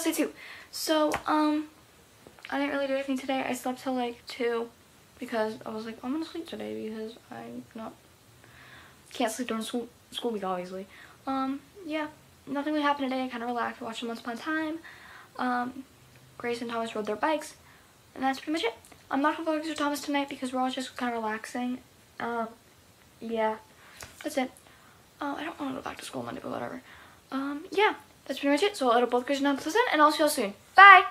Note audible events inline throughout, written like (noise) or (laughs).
say two. So, um, I didn't really do anything today. I slept till like 2 because I was like, I'm gonna sleep today because I'm not, can't sleep during school, school week, obviously. Um, yeah, nothing really happened today. I kind of relaxed, watched Once Upon a Time. Um, Grace and Thomas rode their bikes, and that's pretty much it. I'm not gonna focus with Thomas tonight because we're all just kind of relaxing. Um, yeah, that's it. Uh, I don't want to go back to school Monday, but whatever. Um, yeah, that's pretty much it. So I'll let both Grace and listen, and I'll see you all soon. Bye!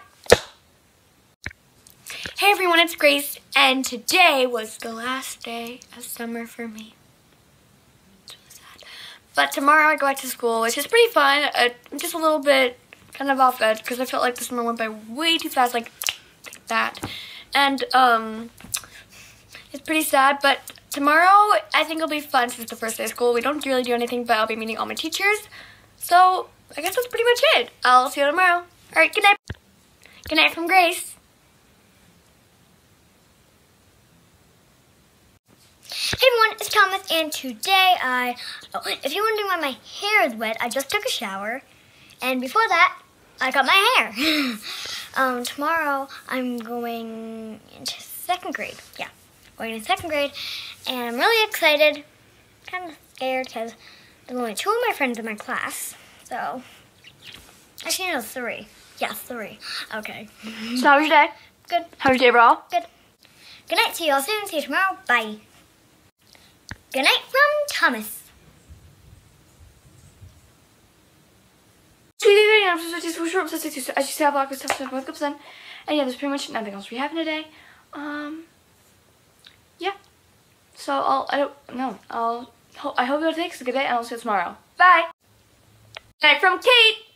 Hey everyone, it's Grace, and today was the last day of summer for me. But tomorrow I go back to school, which is pretty fun. Uh, I'm just a little bit kind of off edge because I felt like the summer went by way too fast, like that. And um, it's pretty sad, but tomorrow I think it'll be fun since it's the first day of school. We don't really do anything, but I'll be meeting all my teachers. So I guess that's pretty much it. I'll see you tomorrow. All right, good night. Good night from Grace. Hey everyone, it's Thomas, and today I, oh, if you're wondering why my hair is wet, I just took a shower, and before that, I cut my hair. (laughs) um, tomorrow, I'm going into second grade, yeah, going into second grade, and I'm really excited, kind of scared, because there's only two of my friends in my class, so, actually no, three, yeah, three, okay. So how was your day? Good. How was your day, bro? Good. Good night, see you all soon, see you tomorrow, bye. Good night from Thomas. I'm so sorry, so short, so so as you say, I block with stuff, so in. And yeah, there's pretty much nothing else we have today. Um, yeah. So I'll, I don't, no, I'll, I hope your takes a good day, and I'll see you tomorrow. Bye. Night from Kate.